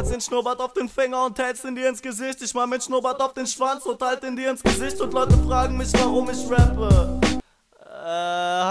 Knallst den Schnurrbart auf den Finger und hältst ihn dir ins Gesicht. Ich mal mit Schnurrbart auf den Schwanz und halt ihn dir ins Gesicht. Und Leute fragen mich, warum ich rappe.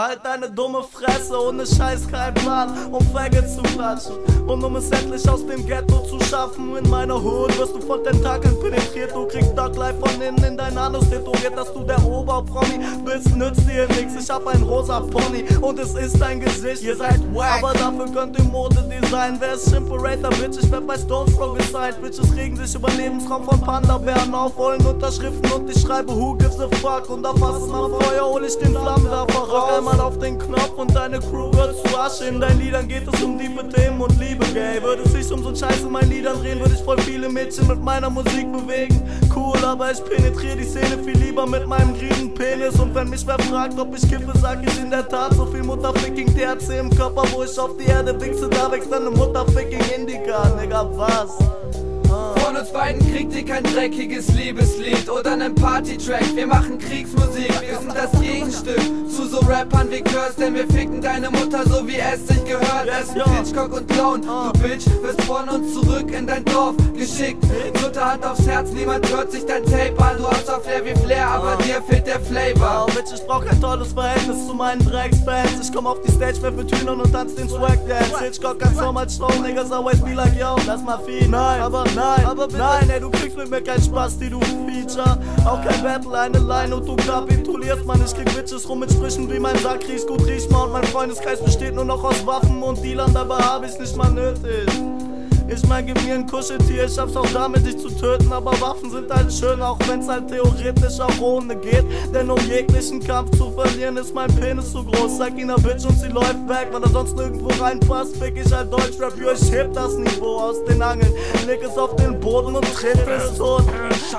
Halt deine dumme Fresse, ohne Scheiß kein Plan, um Faggots zu klatschen. Und um es endlich aus dem Ghetto zu schaffen, in meiner Hut wirst du von Tentakeln penetriert. Du kriegst Dark Life von innen in dein Anus tätowiert, dass du der Oberpromi bist, nützt dir nix. Ich hab ein rosa Pony und es ist dein Gesicht. Ihr seid wack, aber dafür könnt ihr Mode designen. Wer ist Shimperator, Bitch? Ich werd bei Throw gesigned. Bitches regen sich über Lebensraum von Panda-Bären auf, wollen Unterschriften und ich schreibe Who gives a fuck. Und auf was nach Feuer hol ich den Flammenwerfer raus. Auf den Knopf und deine Crew wird zu Asche. In deinen Liedern geht es um liebe Themen und Liebe, gay. Würde es sich um so Scheiß in meinen Liedern drehen, würde ich voll viele Mädchen mit meiner Musik bewegen. Cool, aber ich penetriere die Szene viel lieber mit meinem riesen Penis. Und wenn mich wer fragt, ob ich kiffe, sag ich in der Tat so viel Mutterficking THC im Körper, wo ich auf die Erde wichse, da wächst eine Mutterficking Indica, Nigga, was? Beiden kriegt ihr kein dreckiges Liebeslied oder nen Partytrack. Wir machen Kriegsmusik, wir sind das Gegenstück zu so Rappern wie Curse, denn wir ficken deine Mutter so wie es sich gehört. Essen Hitchcock und Clown, du Bitch, wirst von uns zurück in dein Dorf geschickt. Mutter hat aufs Herz, niemand hört sich dein Tape an. Du hast auf Flair wie Flair, aber dir fehlt der Flavor. Oh, Bitch, ich brauch kein tolles Verhältnis zu meinen Drecksfans. Ich komm auf die Stage, werf mit Hühnern und tanz den Swag Dance. Hitchcock so much slow, niggas always be like, yo, lass mal viel. Nein, aber nein, aber bitte. Nein, ey, du kriegst mit mir keinen Spaß, die du Feature. Auch kein Battle, eine Line und du kapitulierst, man. Ich krieg Bitches rum mit Sprüchen wie mein Sack riecht gut, riecht mal. Und mein Freundeskreis besteht nur noch aus Waffen und Dealern, dabei hab ich's nicht mal nötig. Ich mein, gib mir ein Kuscheltier, ich hab's auch damit, dich zu töten. Aber Waffen sind halt schön, auch wenn's halt theoretisch auch ohne geht. Denn um jeglichen Kampf zu verlieren, ist mein Penis zu groß. Sag ihn einer Bitch und sie läuft weg, weil er sonst nirgendwo reinpasst. Fick ich halt Deutschrap, yo, ich heb das Niveau aus den Angeln. Leg es auf den Boden und tritt es tot.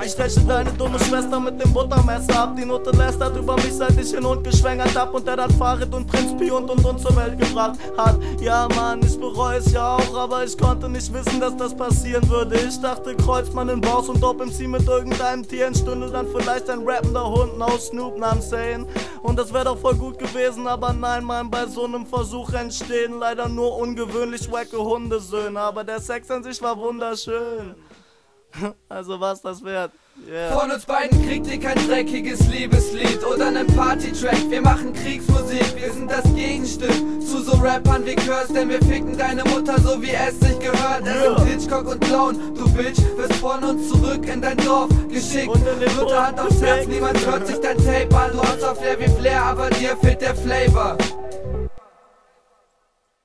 Ich steche deine dumme Schwester mit dem Buttermesser ab. Die Note lästert über mich, seit ich den Hund geschwängert hab. Und der dann Fahrrad und Prinz Pi und und und zur Welt gebracht hat. Ja, Mann, ich bereue es ja auch, aber ich konnte nicht wissen, dass das passieren würde. Ich dachte, Kreuzmann in Baus und Dopp MC mit irgendeinem Tier entstünde dann vielleicht ein rappender Hund aus Snoop Nam Sane. Und das wäre doch voll gut gewesen, aber nein, Mann, bei so einem Versuch entstehen leider nur ungewöhnlich wacke Hundesöhne. Aber der Sex an sich war wunderschön. Also was das wert. Yeah. Von uns beiden kriegt ihr kein dreckiges Liebeslied oder nen Partytrack. Wir machen Kriegsmusik, wir sind das Gegenstück zu so Rappern wie Curse, denn wir ficken deine Mutter so wie es sich gehört. Es sind Hitchcock und Clown, du Bitch, wirst von uns zurück in dein Dorf geschickt. Mutter hat aufs Herz, niemand hört sich dein Tape an. Du hast auf Flair wie Flair, aber dir fehlt der Flavor.